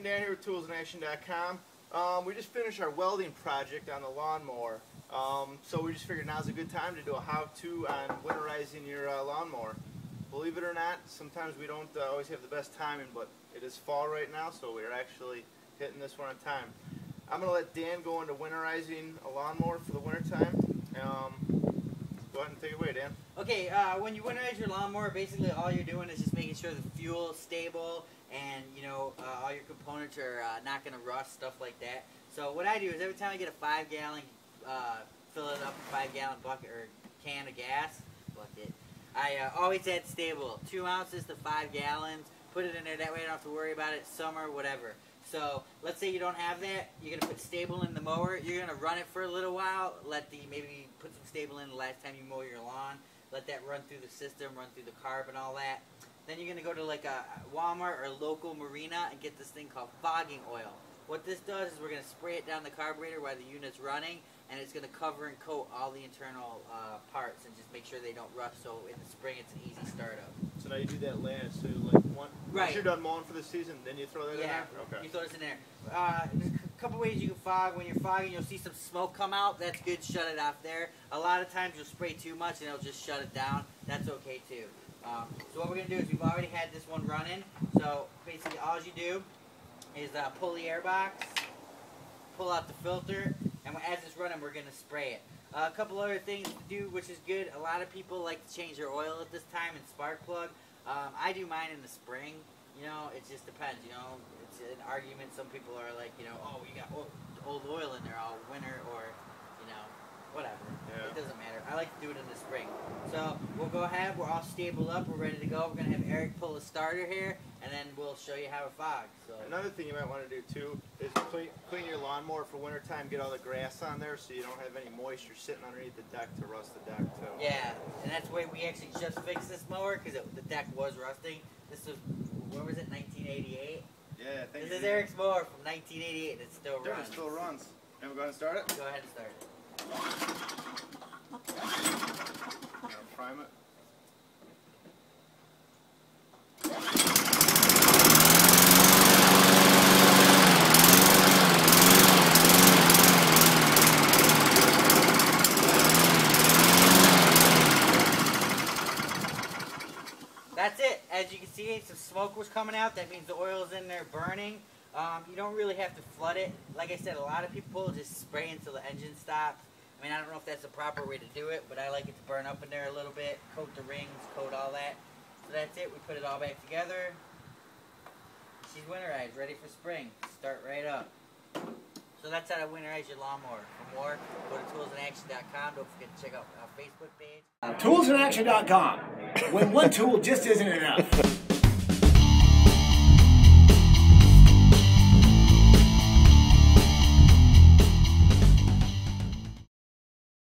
toolsinaction.com. Um, we just finished our welding project on the lawnmower. Um, so we just figured now's a good time to do a how-to on winterizing your uh, lawnmower. Believe it or not, sometimes we don't uh, always have the best timing, but it is fall right now, so we're actually hitting this one on time. I'm going to let Dan go into winterizing a lawnmower for the wintertime. Um, go ahead and take it away, Dan. Okay, uh, when you winterize your lawnmower, basically all you're doing is just making sure the fuel is stable and you know uh, all your components are uh, not going to rust, stuff like that. So what I do is every time I get a five gallon, uh, fill it up a five gallon bucket or can of gas bucket, I uh, always add stable, two ounces to five gallons. Put it in there. That way I don't have to worry about it summer, whatever. So let's say you don't have that, you're gonna put stable in the mower. You're gonna run it for a little while. Let the maybe put some stable in the last time you mow your lawn. Let that run through the system, run through the carb and all that. Then you're gonna go to like a Walmart or local marina and get this thing called fogging oil. What this does is we're gonna spray it down the carburetor while the unit's running, and it's gonna cover and coat all the internal uh, parts and just make sure they don't rust. So in the spring, it's an easy startup. So now you do that last. So like one, Right. once you're done mowing for the season, then you throw that in there? Okay. you throw this in there. Uh, there's a couple ways you can fog. When you're fogging, you'll see some smoke come out. That's good. Shut it off there. A lot of times you'll spray too much and it'll just shut it down. That's okay too. Um, so what we're gonna do is we've already had this one running. So basically, all you do is uh, pull the air box, pull out the filter, and as it's running, we're gonna spray it. Uh, a couple other things to do, which is good. A lot of people like to change their oil at this time and spark plug. Um, I do mine in the spring. You know, it just depends. You know, it's an argument. Some people are like, you know, oh, you got old oil in there all winter, or you know, whatever. Yeah. It doesn't matter. I like to do it in the spring. So we'll go ahead. We're all stabled up. We're ready to go. We're gonna have Eric pull a starter here, and then we'll show you how it fog. So. Another thing you might want to do too is clean, clean your lawnmower for wintertime. Get all the grass on there so you don't have any moisture sitting underneath the deck to rust the deck too. Yeah, and that's why we actually just fixed this mower because the deck was rusting. This was, what was it, 1988? Yeah, thank This you. is Eric's mower from 1988 and it still There, runs. it still runs. And we're going to start it? Go ahead and start it. That's it. As you can see, some smoke was coming out. That means the oil's in there burning. Um, you don't really have to flood it. Like I said, a lot of people just spray until the engine stops. I mean, I don't know if that's the proper way to do it, but I like it to burn up in there a little bit, coat the rings, coat all that. So that's it. We put it all back together. She's winterized, ready for spring. Start right up. So that's how to winterize your lawnmower. For more, go to toolsinaction.com. Don't forget to check out our Facebook page. Toolsinaction.com. When one tool just isn't enough.